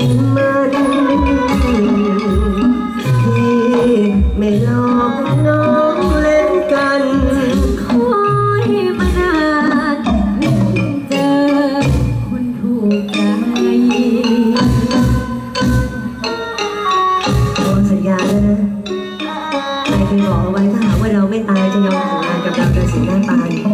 ที่ไม่หลอกน้อเล่นกันคอยมานานเจอคนถูกใจโอ้สัญญาแล้ะบอกไว้ถ้าหากว่าเราไม่ตายจะยอมแต่งงานกับเราวกระสีหน้าตาย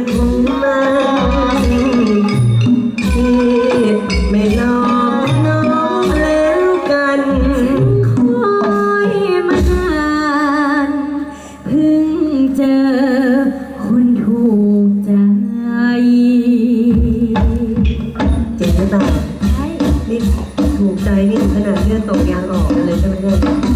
然后我们的这个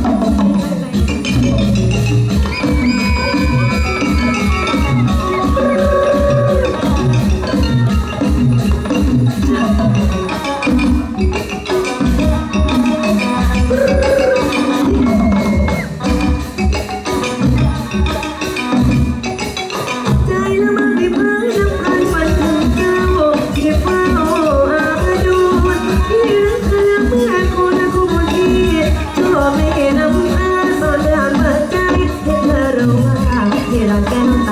Thank.